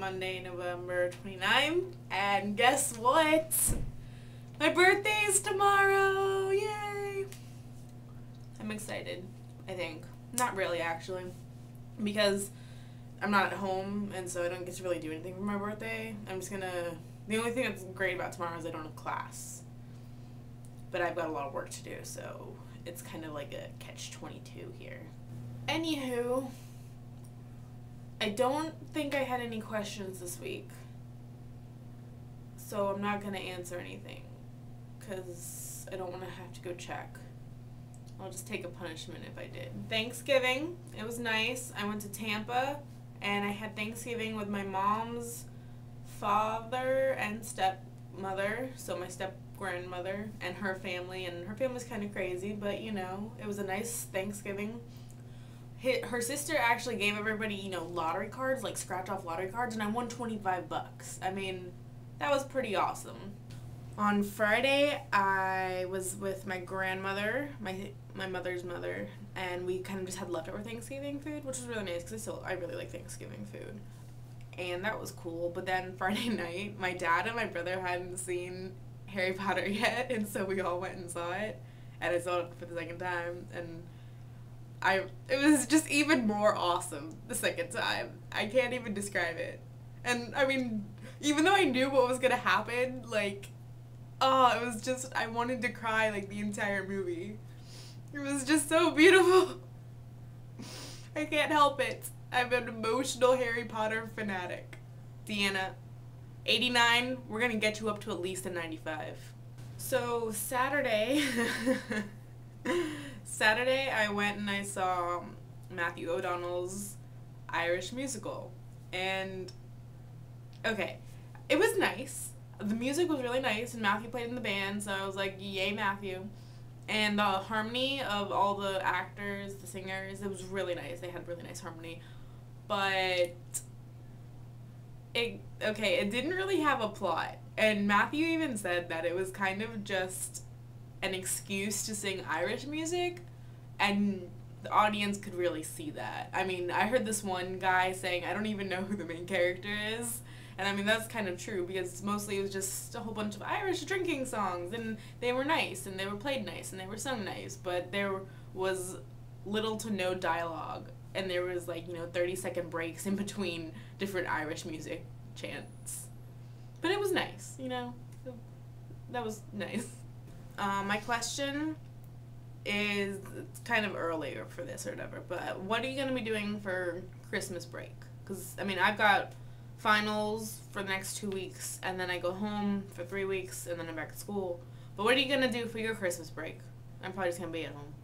Monday, November 29th. And guess what? My birthday is tomorrow! Yay! I'm excited, I think. Not really, actually. Because I'm not at home, and so I don't get to really do anything for my birthday. I'm just gonna. The only thing that's great about tomorrow is I don't have class. But I've got a lot of work to do, so it's kind of like a catch 22 here. Anywho, I don't think I had any questions this week. So I'm not going to answer anything because I don't want to have to go check. I'll just take a punishment if I did. Thanksgiving, it was nice. I went to Tampa and I had Thanksgiving with my mom's father and stepmother, so my step grandmother and her family, and her family's kind of crazy, but you know, it was a nice Thanksgiving. Her sister actually gave everybody, you know, lottery cards, like scratch off lottery cards, and I won 25 bucks. I mean, that was pretty awesome. On Friday, I was with my grandmother, my my mother's mother, and we kind of just had leftover Thanksgiving food, which was really nice because I still I really like Thanksgiving food, and that was cool. But then Friday night, my dad and my brother hadn't seen Harry Potter yet, and so we all went and saw it, and I saw it for the second time, and I it was just even more awesome the second time. I can't even describe it, and I mean, even though I knew what was gonna happen, like, oh, it was just I wanted to cry like the entire movie. It was just so beautiful. I can't help it. I'm an emotional Harry Potter fanatic. Deanna, 89, we're gonna get you up to at least a 95. So, Saturday, Saturday, I went and I saw Matthew O'Donnell's Irish musical. And, okay, it was nice. The music was really nice, and Matthew played in the band, so I was like, yay, Matthew and the harmony of all the actors, the singers, it was really nice. They had really nice harmony, but it okay, it didn't really have a plot. And Matthew even said that it was kind of just an excuse to sing Irish music, and the audience could really see that. I mean, I heard this one guy saying, "I don't even know who the main character is." And I mean, that's kind of true because mostly it was just a whole bunch of Irish drinking songs, and they were nice, and they were played nice, and they were sung nice, but there was little to no dialogue, and there was like, you know, 30 second breaks in between different Irish music chants. But it was nice, you know? That was nice. Um, my question is it's kind of earlier for this or whatever, but what are you going to be doing for Christmas break? Because, I mean, I've got finals for the next two weeks, and then I go home for three weeks, and then I'm back at school. But what are you gonna do for your Christmas break? I'm probably just gonna be at home.